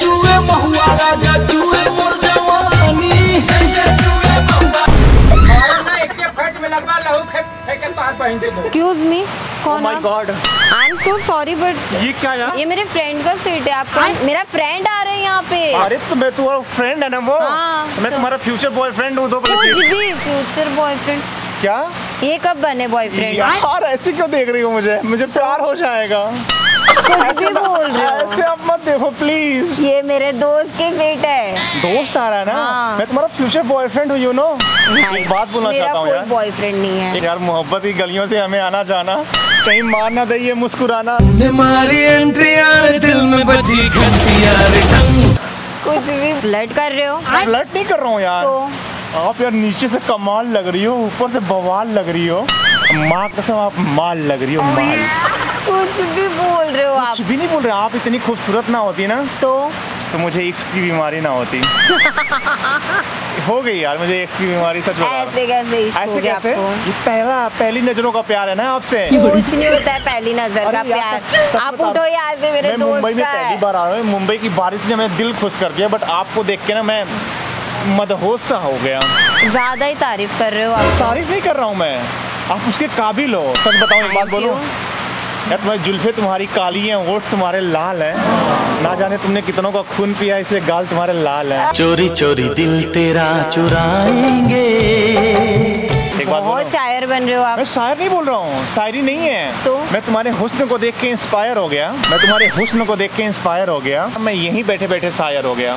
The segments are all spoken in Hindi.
चूहे महुआ राजा चूहे मोर जवानी एक्सक्यूज मी कौन my god I am so sorry but ये क्या यार ये मेरे फ्रेंड का सीट है आपका। मेरा फ्रेंड आ रहा है यहाँ पे। अरे तो मैं तुम्हारा फ्रेंड है ना वो? हाँ, मैं तो- तुम्हारा फ्यूचर बॉयफ्रेंड हूँ कुछ भी फ्यूचर बॉयफ्रेंड क्या? ये कब बने बॉयफ्रेंड यार ऐसे क्यों देख रही हो मुझे? मुझे प्यार हो जाएगा। कुछ भी बोल रहे हो। ऐसे आप मत देखो प्लीज़ ये मेरे दोस्त की सीट है। दोस्त आ रहा है ना? हाँ। मैं तुम्हारा फ्यूचर बॉयफ्रेंड हूँ यू नो एक बात बोलना चाहता हूँ यार। बॉयफ्रेंड नहीं है। यार मोहब्बत की गलियों से हमें आना जाना। कहीं मार ना दे ये मुस्कुराना। ने मारी एंट्री यार दिल में यार कुछ भी फ्लर्ट कर रहे हो? फ्लर्ट नहीं कर रहा हूँ यार। तो? आप यार नीचे से कमाल लग रही हो ऊपर से बवाल लग रही हो। माँ कसम आप माल लग रही हो माल। कुछ भी बोल रहे हो आप। कुछ भी नहीं बोल रहे आप इतनी खूबसूरत ना होती ना। तो? तो मुझे इश्क की बीमारी ना होती। हो गई यार मुझे इश्क की बीमारी सच बता ऐसे कैसे ऐसे कैसे? आपको? ये पहला पहली नज़रों का प्यार है ना आपसे। कुछ नहीं होता है पहली नज़र का प्यार। आप उठो यहाँ से मेरे मैं मुंबई में पहली बार आ रहा हूँ मुंबई की बारिश ने मेरा दिल खुश कर दिया बट आपको देख के ना मैं मदहोश सा हो गया। ज़्यादा ही तारीफ़ कर रहे हो आप। तारीफ़ नहीं कर रहा हूँ मैं। आप उसके काबिल हो सच बताओ एक बात बोलो? यार तुम्हारी जुल्फे तुम्हारी काली हैं होठ तुम्हारे लाल हैं। ना जाने तुमने कितनों का खून पिया इसलिए गाल तुम्हारे लाल हैं। चोरी चोरी दिल तेरा चुराएँगे। एक बात बहुत शायर बन रहे हो आप। मैं शायर नहीं बोल रहा हूँ शायरी नहीं है। तो? मैं तुम्हारे हुस्न को देख के इंस्पायर हो गया। मैं तुम्हारे हुस्न को देख के इंस्पायर हो गया। मैं यहीं बैठे बैठे शायर हो गया।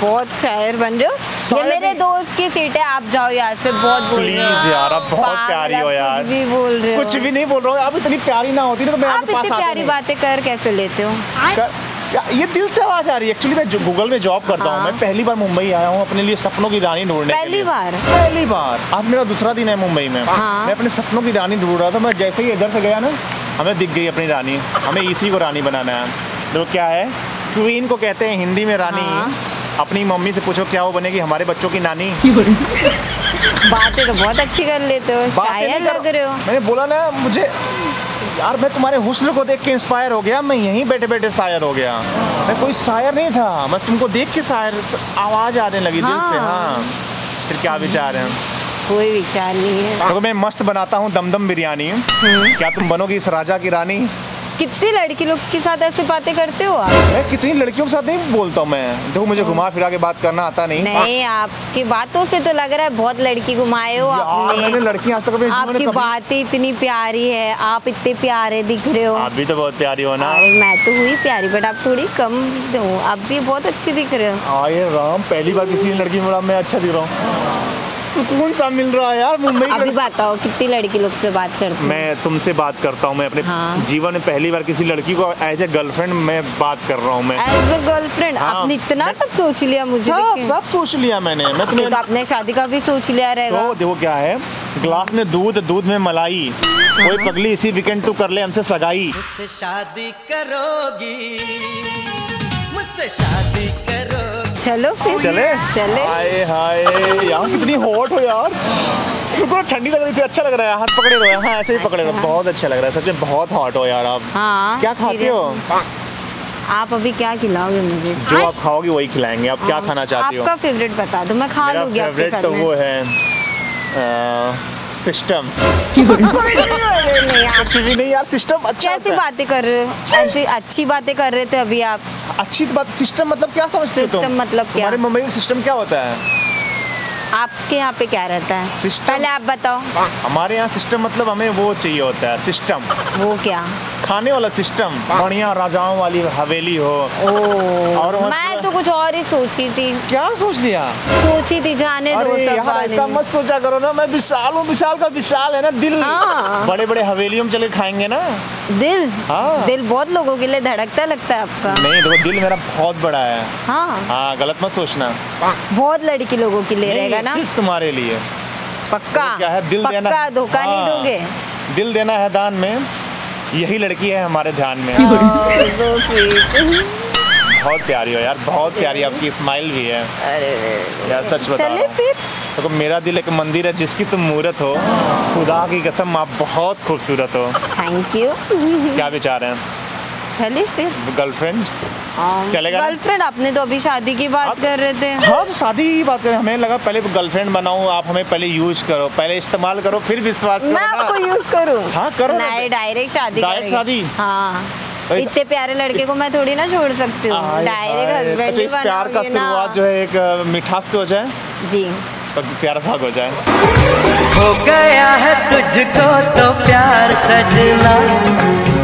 बहुत शायर बन रहे हो। ये मेरे दोस्त की सीट है आप जाओ यहाँ से बहुत बोल रहे हो। प्लीज़ यार आप बहुत प्यारी हो यार। कुछ भी बोल रहे हो। कुछ भी नहीं बोल रहा हूँ। आप इतनी प्यारी ना होती ना तो मैं आप आपके पास इतनी प्यारी बातें कर कैसे लेते हो? ये दिल से आवाज़ आ रही है। एक्चुअली मैं जो गूगल में जॉब करता हूँ हाँ। मैं पहली बार मुंबई आया हूँ अपने लिए सपनों की रानी ढूँढने के पहली लिए। बार? पहली बार। आज मेरा दूसरा दिन है मुंबई में। हाँ। मैं अपने सपनों की रानी ढूंढ रहा था मैं जैसे ही इधर से गया ना हमें दिख गई अपनी रानी। हमें इसी को रानी बनाना है। तो क्या है? क्वीन को कहते हैं हिंदी में रानी। हाँ। अपनी मम्मी से पूछो क्या वो बनेगी हमारे बच्चों की नानी। बातें तो बहुत अच्छी कर लेते हो शायर कर- लग रहे हो। मैंने बोला ना मुझे यार मैं तुम्हारे हुस्न को देख के इंस्पायर हो गया मैं यहीं बैठे बैठे शायर हो गया। मैं कोई शायर नहीं था मैं तुमको देख के शायर आवाज़ आने लगी दिल से हाँ। हाँ। फिर क्या विचार है? कोई विचार नहीं है। देखो मैं मस्त बनाता हूँ दमदम बिरयानी। क्या तुम बनोगी इस राजा की रानी? कितनी लड़की लोग के साथ ऐसी बातें करते हो आप? मैं कितनी लड़कियों के साथ नहीं बोलता हूँ मैं। देखो मुझे घुमा फिरा के बात करना आता नहीं। नहीं आपकी बातों से तो लग रहा है बहुत लड़की घुमाए हो मैंने आपने। लड़की आज तक आपकी कभी- बातें इतनी प्यारी है आप इतने प्यारे दिख रहे हो। आप भी तो बहुत प्यारी हो ना। मैं तो हुई प्यारी बट आप थोड़ी कम हो आप भी बहुत अच्छी दिख रहे हो। आए राम पहली बार किसी लड़की में मैं अच्छा दिख रहा हूँ। सुकून सा मिल रहा है यार मुंबई अभी बताओ कितनी लड़की लोग से बात करते हो? मैं तुमसे बात करता हूँ मैं अपने हाँ। जीवन में पहली बार किसी लड़की को एज ए गर्लफ्रेंड मैं बात कर रहा हूँ मैं। एज अ गर्लफ्रेंड हाँ, आपने इतना सब सोच लिया मुझे सब सब सोच लिया मैंने मैं तुम्हें तो आपने शादी का भी सोच लिया रहेगा। तो देखो क्या है ग्लास में दूध दूध में मलाई। कोई पगली इसी वीकेंड तू कर ले हमसे सगाई। मुझसे शादी करोगी मुझसे शादी चलो फिर। चले। चले। हाय हाय। यार कितनी हॉट हो यार। थोड़ा ठंडी लग रही थी अच्छा लग रहा है। हाथ पकड़े रहो हाँ ऐसे ही पकड़े रहो। अच्छा। बहुत अच्छा लग रहा है सच में बहुत हॉट हो यार आप। हाँ क्या खाते हो? आप अभी क्या खिलाओगे मुझे? जो आप खाओगे वही खिलाएँगे। आप क्या हाँ, खाना चाहती हो? आपका फेवरेट बता दो मैं खा लूँगी आपके फेवरेट साथ तो वो है सिस्टम नहीं कुछ भी नहीं यार सिस्टम अच्छा कैसी बातें कर रहे हो? ऐसी अच्छी बातें कर रहे थे अभी आप। अच्छी बात सिस्टम मतलब क्या समझते हो सिस्टम मतलब क्या? हमारे मुंबई में सिस्टम क्या होता है? आपके यहाँ पे क्या रहता है? सिस्टम पहले आप बताओ। हमारे यहाँ सिस्टम मतलब हमें वो चाहिए होता है सिस्टम वो क्या? खाने वाला सिस्टम बढ़िया राजाओं वाली हवेली हो। ओ और वहाँ मैं तो कुछ और ही सोची थी। क्या सोच लिया? सोची थी जाने दो सब ऐसा मत सोचा करो ना मैं विशाल हूँ विशाल का विशाल है ना दिल। हाँ। बड़े बड़े हवेलियों में चले खाएँगे ना। दिल? हाँ। दिल बहुत लोगों के लिए धड़कता लगता है आपका। नहीं देखो दिल मेरा बहुत बड़ा है। हाँ। हाँ गलत मत सोचना। बहुत लड़की लोगों के लिए रहेगा ना। सिर्फ़ तुम्हारे लिए। पक्का? क्या है दिल देना धोखा नहीं हाँ। दोगे? दिल देना है दान में। यही लड़की है हमारे ध्यान में। Oh, so बहुत प्यारी हो यार बहुत प्यारी आपकी स्माइल भी है। यार सच बताओ तो हूँ। मेरा दिल एक मंदिर है जिसकी तुम मूर्त हो। खुदा की कसम आप बहुत खूबसूरत हो। थैंक यू क्या विचार है? चलिए फिर? गर्लफ्रेंड चलेगा गर्लफ्रेंड आपने तो अभी शादी की बात आप- कर रहे थे। हाँ तो शादी की बात करें हमें लगा पहले गर्लफ्रेंड बनाऊँ आप हमें पहले यूज़ करो पहले इस्तेमाल करो फिर विश्वास करो मैं आपको यूज़ करूँ? हाँ, करो नहीं डायरेक्ट शादी करेंगे। शादी? हाँ। इतने प्यारे लड़के को मैं थोड़ी ना छोड़ सकती हूँ। डायरेक्ट हस्बैंड अच्छा ही इस प्यार का शुरुआत जो है एक मिठास से हो? जाए जी। तो प्यारा भाग हो जाए। हो गया है तुझको तो प्यार सजना।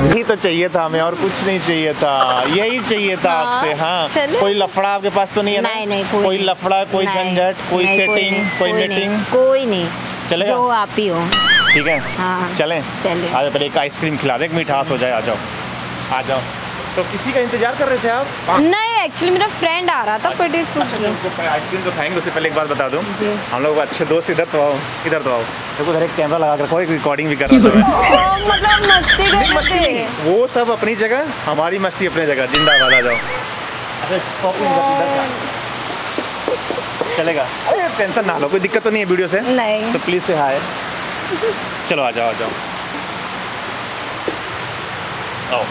यही तो चाहिए था हमें और कुछ नहीं चाहिए था। यही चाहिए था हाँ, आपसे हाँ। कोई लफड़ा आपके पास तो नहीं है ना? नहीं नहीं कोई कोई लफड़ा कोई झंझट कोई नहीं, सेटिंग नहीं, कोई मीटिंग कोई नहीं। चले जो आप ही हो। ठीक है? हाँ। चलें? चलें। आज पहले एक आइसक्रीम खिला दे एक मिठास हो जाए आ जाओ। आ जाओ। तो किसी का इंतज़ार कर रहे थे आप? नहीं एक्चुअली मेरा फ्रेंड आ रहा था अच्छा अच्छा, पहले आइसक्रीम तो खाएँगे उससे पहले एक बात बता दूँ। हम लोग अच्छे दोस्त इधर तो आओ इधर तो आओ। देखो उधर एक कैमरा लगा कर रखो एक रिकॉर्डिंग भी कर रहा था। मतलब मस्ती कर रहे वो सब अपनी जगह हमारी मस्ती अपनी जगह जिंदाबाद आ जाओ। अच्छा शॉपिंग इधर इधर चलेगा। अरे टेंशन ना लो कोई दिक्कत तो नहीं है वीडियो से? नहीं। तो प्लीज़ से हाय चलो आ जाओ आ जाओ। आओ।